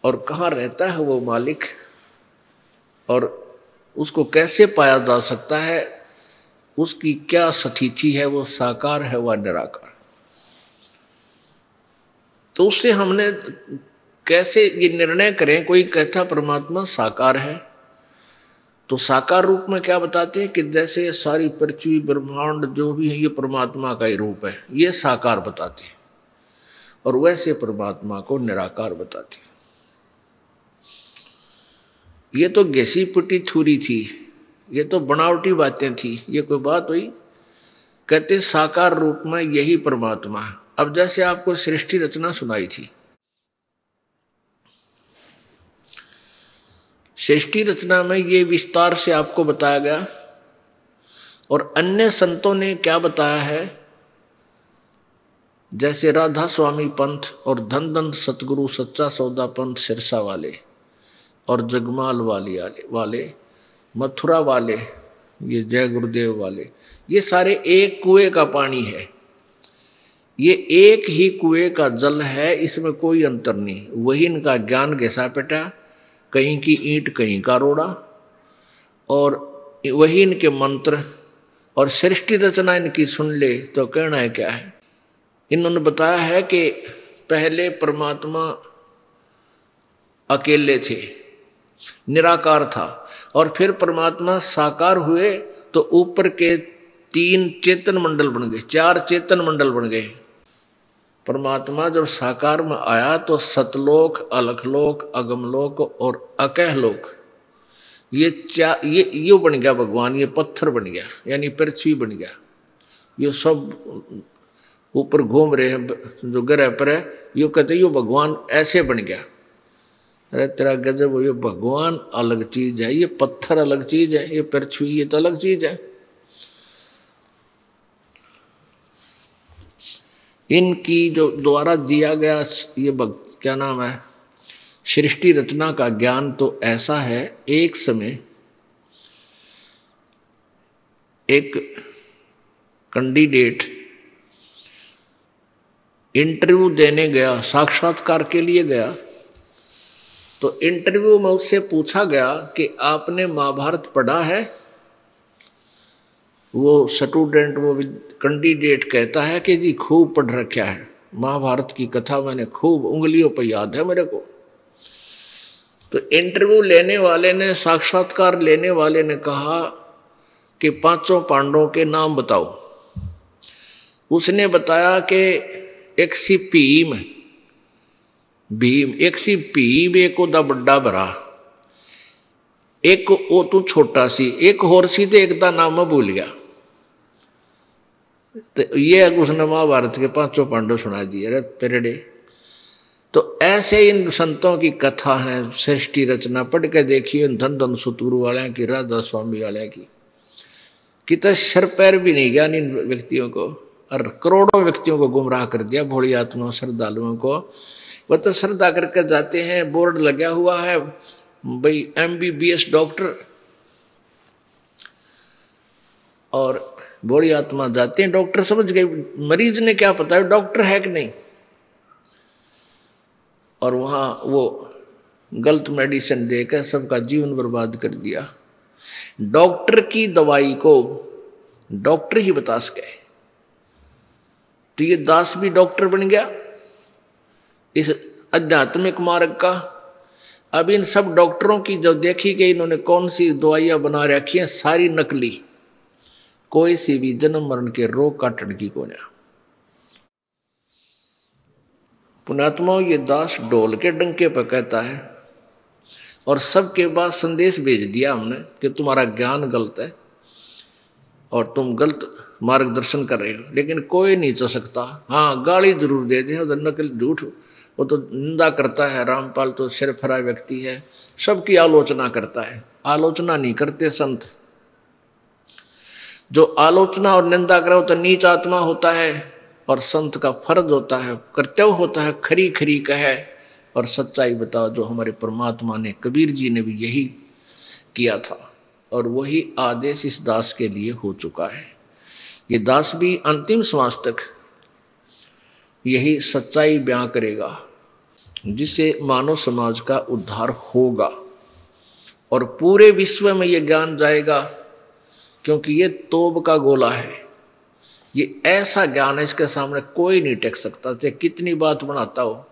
और कहाँ रहता है वो मालिक और उसको कैसे पाया जा सकता है, उसकी क्या स्थिति है, वो साकार है वह निराकार। तो उससे हमने कैसे ये निर्णय करें, कोई कहता परमात्मा साकार है? तो साकार रूप में क्या बताते हैं कि जैसे सारी पृथ्वी, ब्रह्मांड, जो भी है, ये परमात्मा का ही रूप है। ये साकार बताते हैं। और वैसे परमात्मा को निराकार बताते हैं। ये तो गैसी पुटी थूरी थी। ये तो बनावटी बातें थी। ये कोई बात हुई? कहते साकार रूप में यही परमात्मा है। अब जैसे आपको सृष्टि रचना सुनाई थी। सृष्टि रचना में ये विस्तार से आपको बताया गया। और अन्य संतों ने क्या बताया है? जैसे राधा स्वामी पंथ और धन धन सतगुरु सच्चा सौदा पंथ सिरसा वाले और जगमाल वाली वाले, मथुरा वाले, ये जय गुरुदेव वाले, ये सारे एक कुएँ का पानी है। ये एक ही कुएँ का जल है, इसमें कोई अंतर नहीं। वही इनका ज्ञान घैसा पेटा कहीं की ईंट, कहीं का रोड़ा। और वही इनके मंत्र और सृष्टि रचना इनकी सुन ले तो कहना है क्या है? इन्होंने बताया है कि पहले परमात्मा अकेले थे, निराकार था, और फिर परमात्मा साकार हुए तो ऊपर के तीन चेतन मंडल बन गए, चार चेतन मंडल बन गए। परमात्मा जब साकार में आया तो सतलोक, अलखलोक, अगमलोक और अकहलोक, ये चा, ये, यो बन गया भगवान, ये पत्थर बन गया, यानी पृथ्वी बन गया। ये सब ऊपर घूम रहे हैं, जो ग्रह पर है, यो कहते यो भगवान ऐसे बन गया। अरे तेरा गजब, ये भगवान अलग चीज़ है, ये पत्थर अलग चीज़ है, ये पृथ्वी, ये तो अलग चीज़ है। इनकी जो द्वारा दिया गया ये भक्त क्या नाम है? सृष्टि रचना का ज्ञान तो ऐसा है, एक समय एक कैंडिडेट इंटरव्यू देने गया, साक्षात्कार के लिए गया तो इंटरव्यू में उससे पूछा गया कि आपने महाभारत पढ़ा है? वो स्टूडेंट वो कैंडिडेट कहता है कि जी खूब पढ़ रखा है। महाभारत की कथा मैंने खूब उंगलियों पर याद है मेरे को। तो इंटरव्यू लेने वाले ने, साक्षात्कार लेने वाले ने कहा कि पाँचों पांडवों के नाम बताओ। उसने बताया कि एक सी भीम भीम, एक सी भीम एक बड़ा भरा एक ओ तू छोटा सी, एक होर सी तो एक का नाम भूल गया। तो ये उसने महाभारत के पाँचों पांडव सुना दिए, अरे पेरडे तो ऐसे इन संतों की कथा है, सृष्टि रचना, पढ़ के देखिए धन धन सुतुरु वाले की, राधा स्वामी वाले की। कितना शर पैर भी नहीं गया इन व्यक्तियों को, और करोड़ों व्यक्तियों को गुमराह कर दिया, भोली आत्मा श्रद्धालुओं को। वह तो श्रद्धा करके जाते हैं, बोर्ड लगा हुआ है, भाई M B B S doctor और बोली आत्मा जाते हैं, डॉक्टर समझ गए, मरीज़ ने क्या पता है डॉक्टर है कि नहीं? और वहाँ वो गलत मेडिसिन देकर सबका जीवन बर्बाद कर दिया। डॉक्टर की दवाई को डॉक्टर ही बता सके। तो ये दास भी डॉक्टर बन गया, इस आध्यात्मिक मार्ग का। अब इन सब डॉक्टरों की जो देखी गई, इन्होंने कौन सी दवाइयाँ बना रखी हैं, सारी नकली। कोई सी भी जन्म मरण के रोग का टड़की को ना। पुणात्मा ये दास डोल के डंके पर कहता है, और सबके बाद संदेश भेज दिया हमने कि तुम्हारा ज्ञान गलत है, और तुम गलत मार्गदर्शन कर रहे हो। लेकिन कोई नहीं चल सकता। हाँ गाली ज़रूर दे दे, उधर नकल झूठ, वो तो निंदा करता है, रामपाल तो सिर फरा व्यक्ति है, सबकी आलोचना करता है। आलोचना नहीं करते संत। जो आलोचना और निंदा करे तो नीच आत्मा होता है और संत का फ़र्ज़ होता है, कर्तव्य होता है, खरी खरी कहे। और सच्चाई बताओ, जो हमारे परमात्मा ने, कबीर जी ने भी यही किया था। और वही आदेश इस दास के लिए हो चुका है। ये दास भी अंतिम श्वास तक यही सच्चाई बयां करेगा जिससे मानव समाज का उद्धार होगा। और पूरे विश्व में ये ज्ञान जाएगा। क्योंकि ये तोब का गोला है। ये ऐसा ज्ञान है, इसके सामने कोई नहीं टेक सकता। चाहे कितनी बात बनाता हो,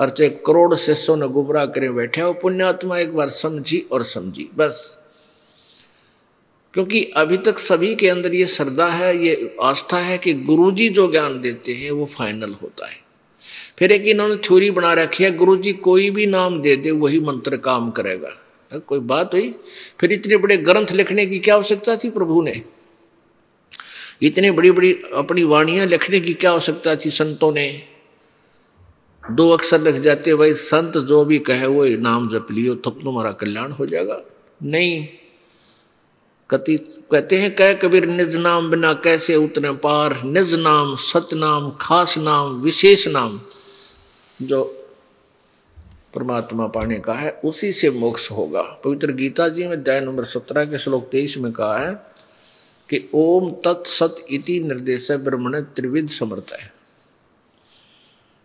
और चाहे करोड़ शिष्यों ने गुमराह करे बैठे हो, पुण्यात्मा एक बार समझी और समझी, बस। क्योंकि अभी तक सभी के अंदर ये श्रद्धा है, ये आस्था है कि गुरुजी जो ज्ञान देते हैं, वो फाइनल होता है। फिर एक इन्होंने थ्योरी बना रखी है, गुरुजी कोई भी नाम दे दे, वही मंत्र काम करेगा। कोई बात हुई? फिर इतने बड़े ग्रंथ लिखने की क्या आवश्यकता थी प्रभु ने? इतनी बड़ी बड़ी अपनी वाणियाँ लिखने की क्या आवश्यकता थी संतों ने? दो अक्षर लिख जाते, भाई संत जो भी कहे, वो नाम जप लियो तो तुम्हारा कल्याण हो जाएगा। नहीं। कति कहते हैं, कह कबीर, निज नाम बिना कैसे उतरे पार? निज नाम, सत नाम, खास नाम, विशेष नाम। जो परमात्मा पाने का है, उसी से मोक्ष होगा। पवित्र गीता जी में अध्याय नंबर सत्रह के श्लोक तेईस में कहा है कि ओम तत्सत इति निर्देश ब्रह्मण त्रिविध समर्थ है।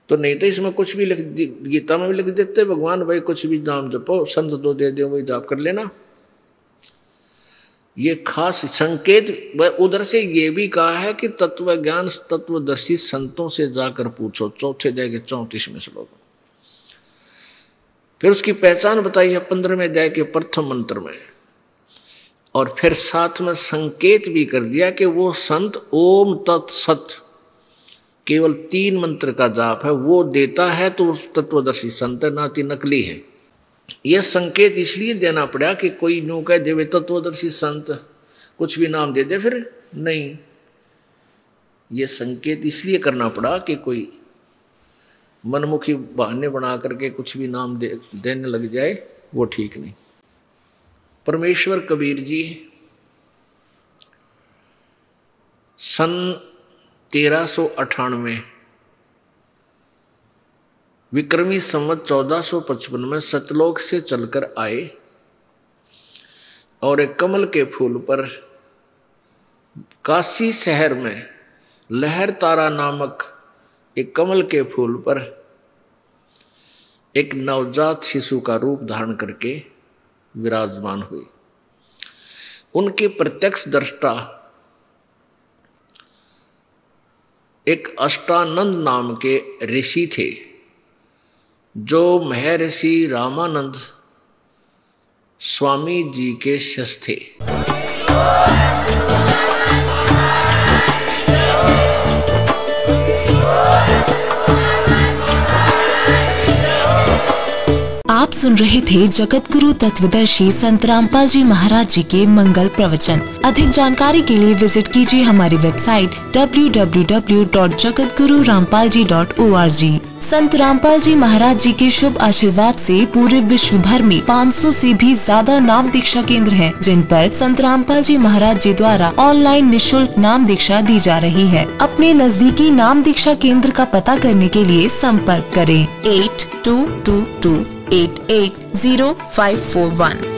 तो नहीं तो इसमें कुछ भी लिख गीता में भी लिख देते, भगवान भाई कुछ भी नाम जपो, संत दो दे दो, वही जाप कर लेना। ये खास संकेत उधर से ये भी कहा है कि तत्व ज्ञान तत्वदर्शी संतों से जाकर पूछो, चौथे अध्याय के चौंतीसवें श्लोक फिर उसकी पहचान बताई है पंद्रहवें अध्याय के प्रथम मंत्र में। और फिर साथ में संकेत भी कर दिया कि वो संत ओम तत्सत केवल तीन मंत्र का जाप है, वो देता है तो उस तत्वदर्शी संत नाती नकली है। यह संकेत इसलिए देना पड़ा कि कोई न्यू कह देवे, तत्वदर्शी संत, कुछ भी नाम दे दे, फिर नहीं। ये संकेत इसलिए करना पड़ा कि कोई मनमुखी बहाने बना करके कुछ भी नाम दे, देने लग जाए, वो ठीक नहीं। परमेश्वर कबीर जी, सन तेरह सौ अठानवे, विक्रमी संवत चौदह सौ पचपन में सतलोक से चलकर आए और एक कमल के फूल पर काशी शहर में लहर तारा नामक एक कमल के फूल पर एक नवजात शिशु का रूप धारण करके विराजमान हुई। उनके प्रत्यक्ष दृष्टा एक अष्टानंद नाम के ऋषि थे, जो महर्षि रामानंद स्वामी जी के शिष्य थे। आप सुन रहे थे जगत गुरु तत्वदर्शी संत रामपाल जी महाराज जी के मंगल प्रवचन। अधिक जानकारी के लिए विज़िट कीजिए हमारी वेबसाइट www.jagatgururampalji.org संत रामपाल जी महाराज जी के शुभ आशीर्वाद से पूरे विश्व भर में 500 से भी ज़्यादा नाम दीक्षा केंद्र हैं, जिन पर संत रामपाल जी महाराज जी द्वारा ऑनलाइन निशुल्क नाम दीक्षा दी जा रही है। अपने नजदीकी नाम दीक्षा केंद्र का पता करने के लिए संपर्क करें। Eight two two two eight eight zero five four one.